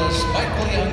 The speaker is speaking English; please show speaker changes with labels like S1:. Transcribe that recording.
S1: medalist Michael Young.